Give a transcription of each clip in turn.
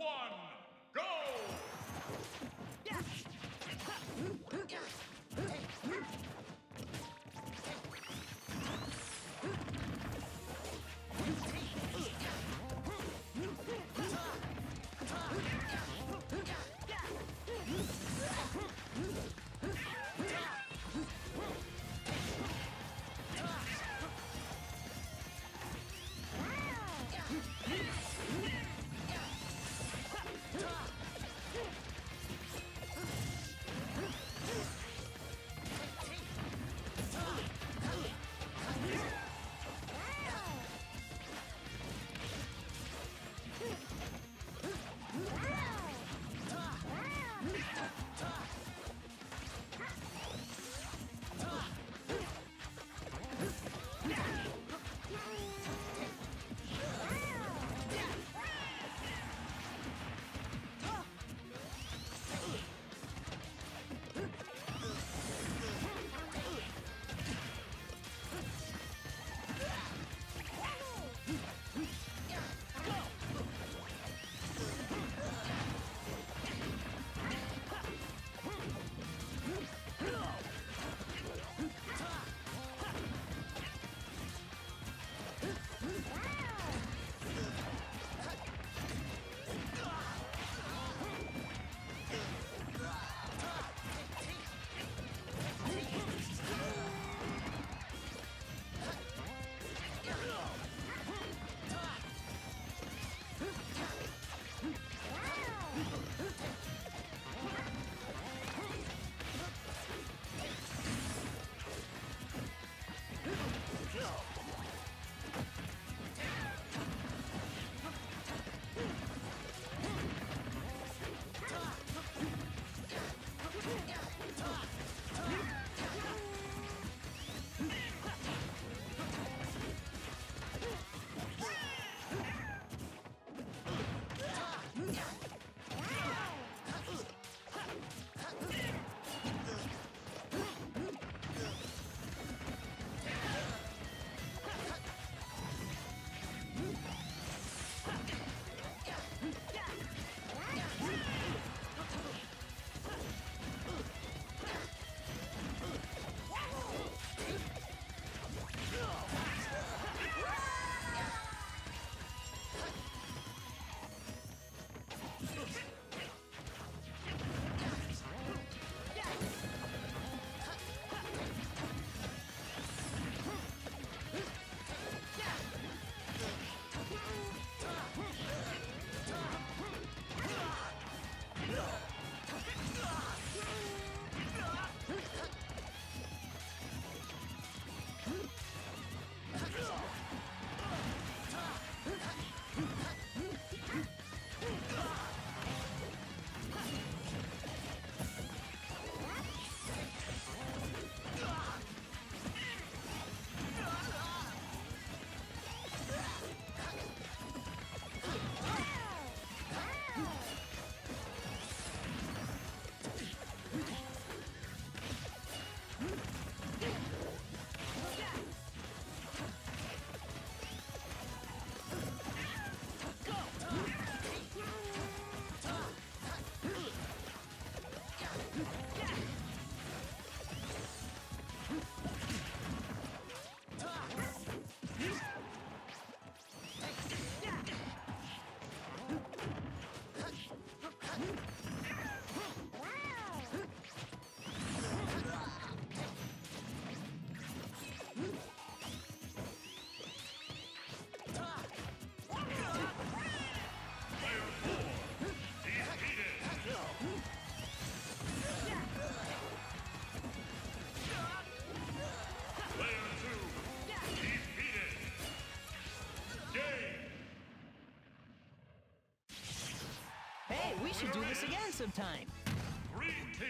one. We should do this again sometime. Green. Team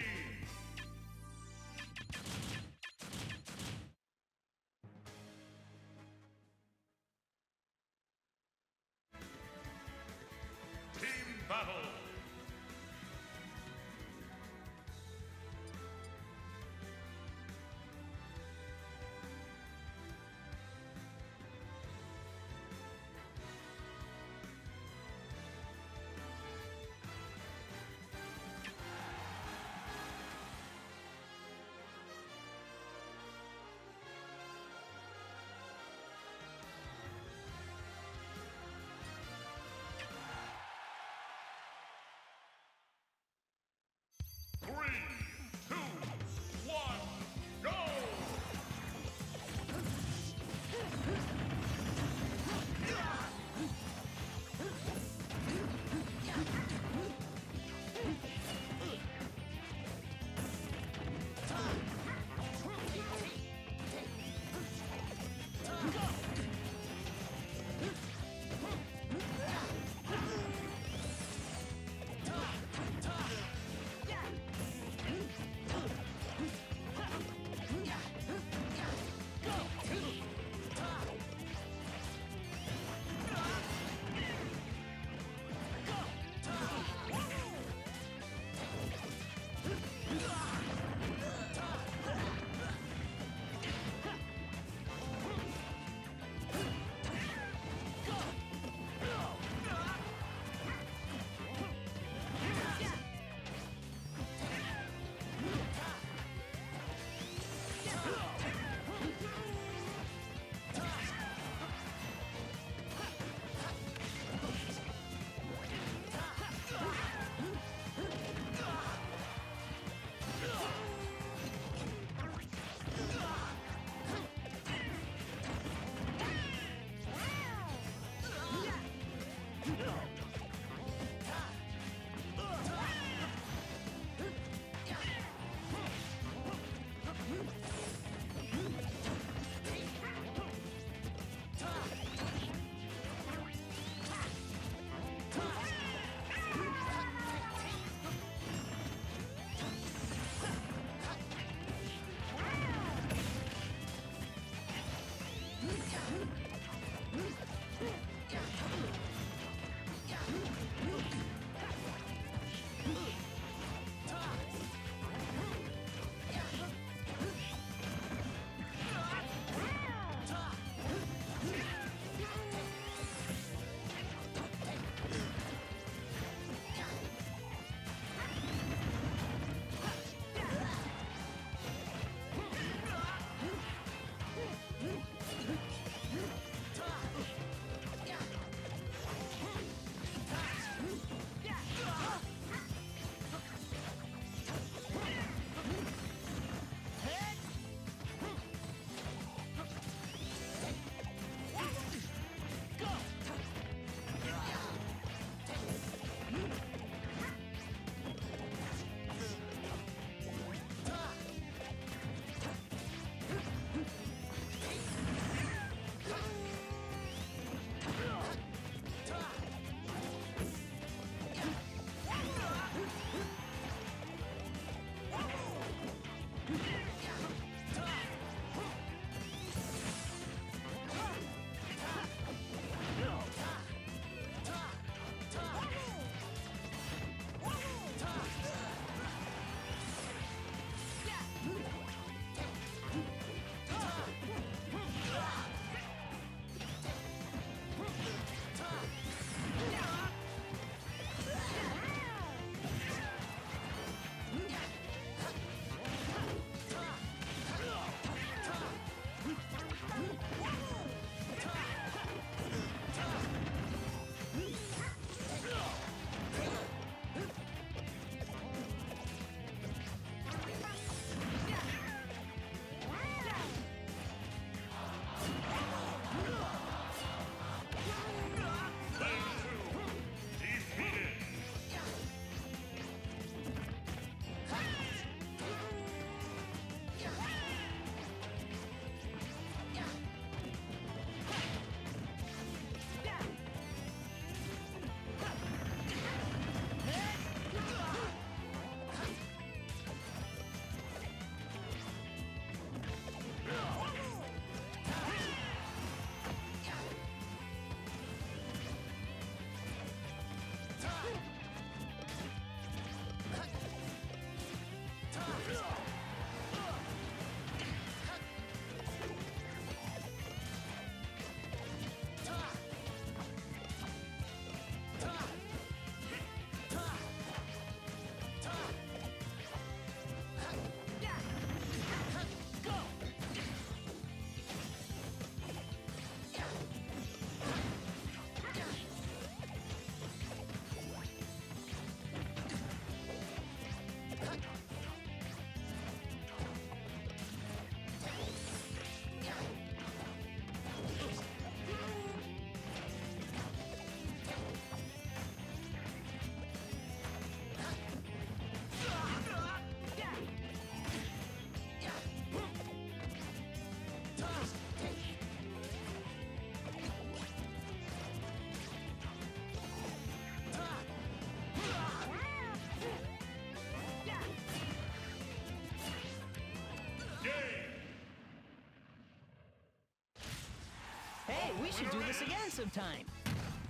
should do this again sometime.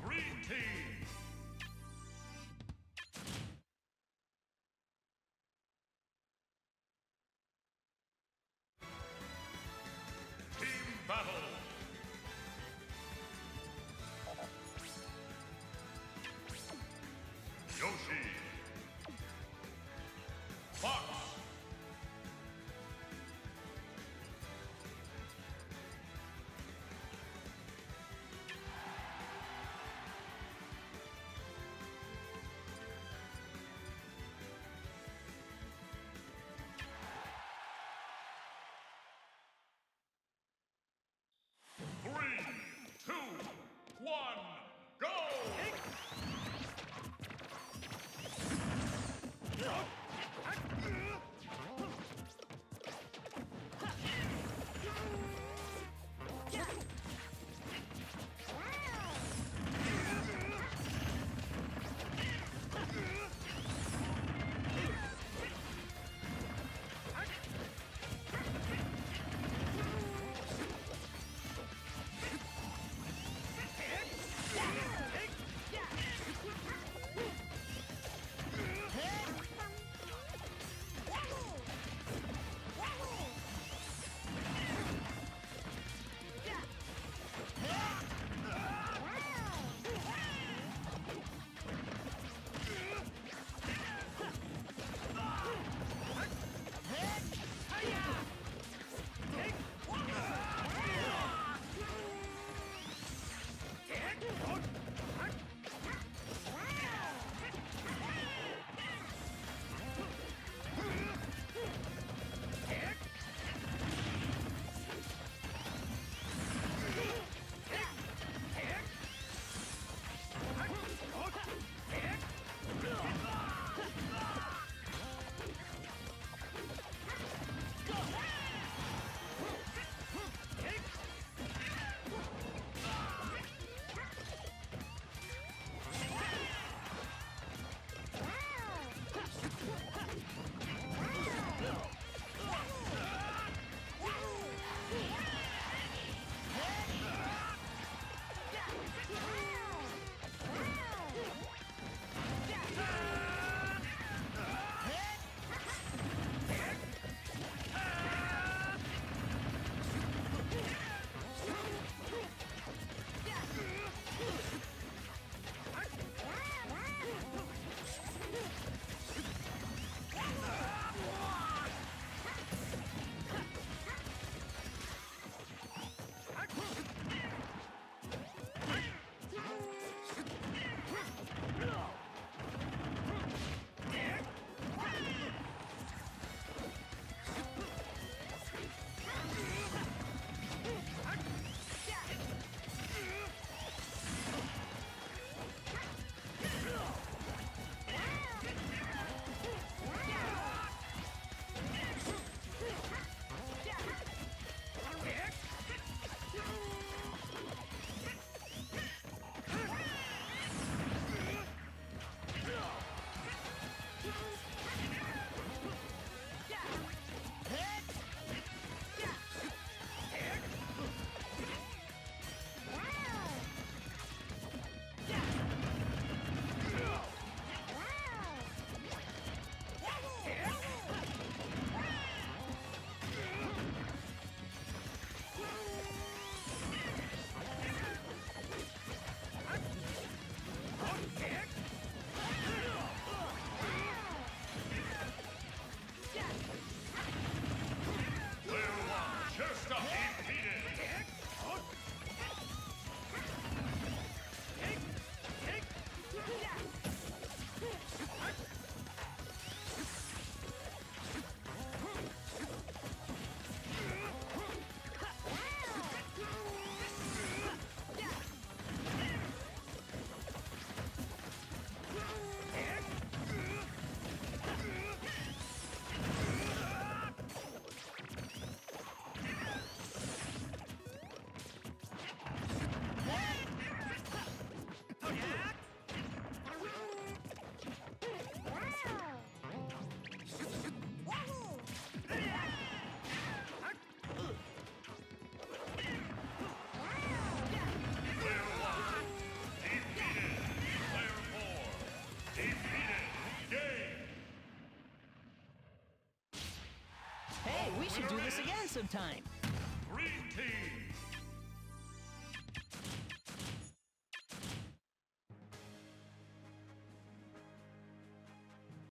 Green team. One, go! Should do this again sometime. Green team